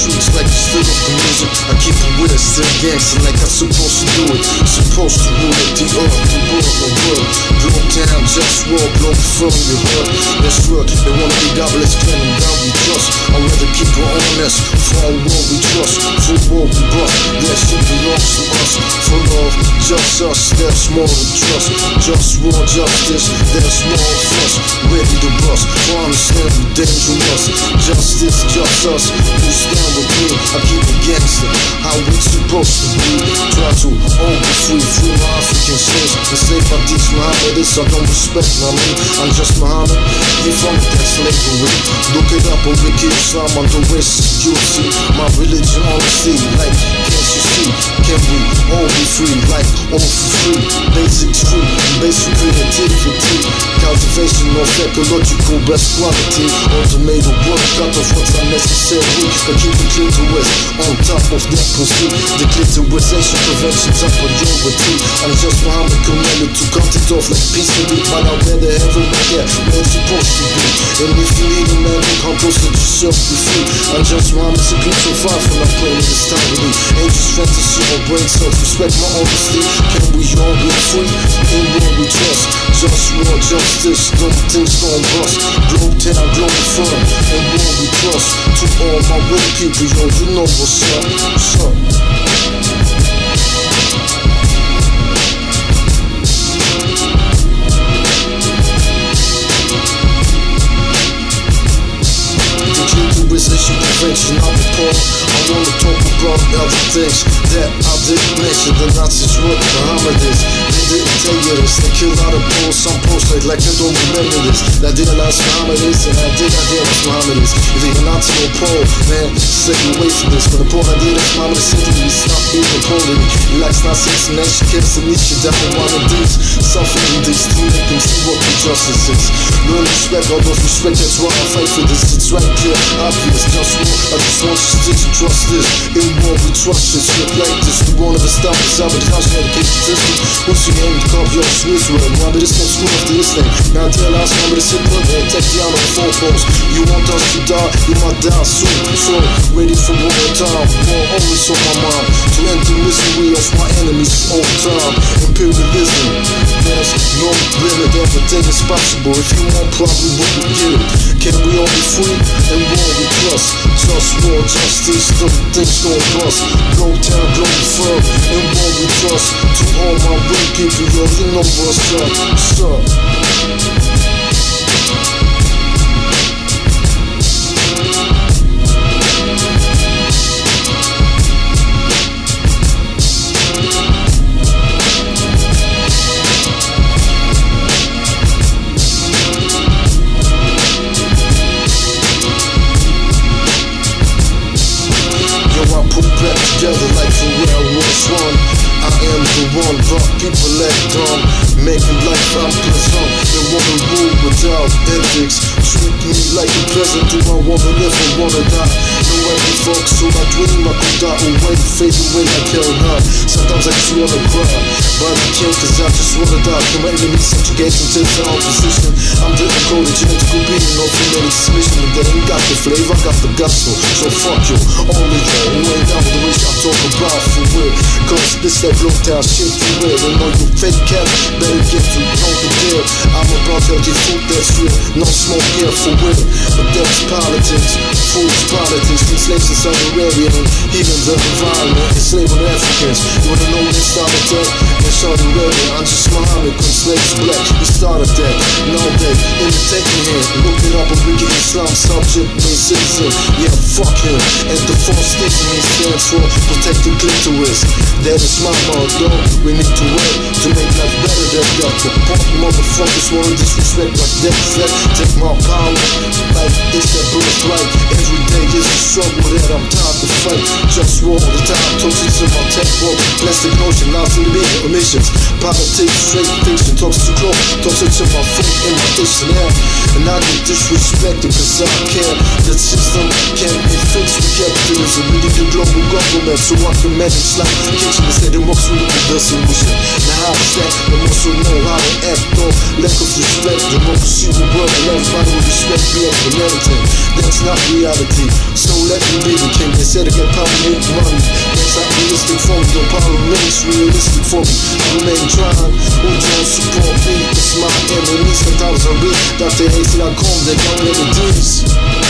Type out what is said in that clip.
off the music, I keep it with it, still gangsta like I'm supposed to do it. Supposed to rule it, the earth, the world, the world. Blow down, just walk, blow from your heart. That's real, they wanna be godless, claiming God we trust. I'd rather keep it honest, for we trust, for war we bust. That shit belongs to us, for love, just us, that's more than trust. Just war, justice, that's more fuss. Ready to bust, understand we dangerous. Justice, just us, who stand with me. I keep it gangster, how we supposed to be. Try to all be free, free my African slaves. Enslaved by these Mohammedists, I don't respect my mean. I'm just Muhammad, he from that slavery. Look it up on WikiIslam on the wrist, you'll see my religion on the sea. Like, can't you see? Can we all be free? Like, all for free. Basic free, basic creativity. Cultivation of ecological best quality. Automated work, cut off what's unnecessary. But keep the clitoris on top of that pussy. The clitorisation prevention's a priority. I'm just Muhammad Kameli to cut it off like peace peacefully. But I'd rather have it there where it's supposed to be. And if you need a man come close to yourself, be free. I'm just Muhammad to be so far from my brain this time with me. Ain't just fantasy or brain self. Respect my honesty. Can we all be free? In what we trust. Just war, justice, them things gon' bust. Glow town, glow fun, and what we trust. To all my real people, yo, you know what's up. What's up? About other things that I didn't mention. This. They killed out of Poles, some Poles like, like they don't remember this. I did last Mohammedists, and I did I did last Mohammedists. If you're Nazi or Pole, man, stay away from this. When the I did last Mohammed said to me, stop being Pole. He likes Nazis and then she kills and Nietzsche down one of these. Suffering these to make them see what the justice is. Learn respect, all those respect, that's why I fight for this. It's right clear, obvious, just war. I just want you to trust this. In war, we trust this. Shit like this, we won't ever stop the sabotage, medication system. Once you aim to cop your Swiss word, why but this can't screw after this thing. Now tell us, to sit put and take down the four posts. You want us to die, you might die soon. So, ready for war time, war always. To end the misery of my enemies all time. Imperialism, there's no limit, everything is possible. If you want, probably what we get. Can we all be free and war we trust? Just war, justice, the things gon' bust. Go town, go firm, and war we trust. To all my real people, yo, you know what's up. What's up? People act dumb. Making life I'm pleasant. They wanna rule without ethics. Treat me like a peasant. Do I wanna live or wanna die? No way to fuck, so I dream I could die away, fade away hell not. Sometimes I just wanna cry. But I can't cause I just wanna die. Can my enemies subjugate until the opposition? I'm the encoded genetical being, no female submission. And they ain't got the flavor, I got the gusto. So fuck you, of you ain't down with the wish I'm talking about for real. Cause this that blow down shit for real. And all you fake cats better get to know the deal. I'm about healthy food that's real. No smoke here for real. But that's politics, foolish politics. These slaves in Saudi Arabia heathens of environment, enslaving Africans. You wanna know when they started that? In Saudi Arabia, I'm just Muhammad, cause slaves black. We started that. No day, imitate me here. Look it up a WikiIslam subject, main citizen. Yeah, fuck him. And the false statement stands for protect the clitoris. That is my motto. We need to work to make life better than that. The punk motherfuckers wanna disrespect like that. That take my power. Like it's that birthright. Every day is a struggle that I'm tired to fight. Just war all the time. Toxic in my tech work. Plastic notion, lots of emissions. Politics, straight fiction. Talks too close. Toxic to my foot dictionary. And I get disrespected cause I care. The system can't be fixed We with capitalism. We need a global government so I can manage like kitchen is c'est morceaux the solution. Now how to stack, them also know how to act though. Lack of respect, democracy will work, love by no respect, up and everything. That's not reality. So let me be the king. They said to get power, make money. That's not realistic me. Don't power remains realistic for me. I remain trying. Who don't support me? It's my enemy. Sometimes I read Dr. Hayes.com, they don't let it dreams.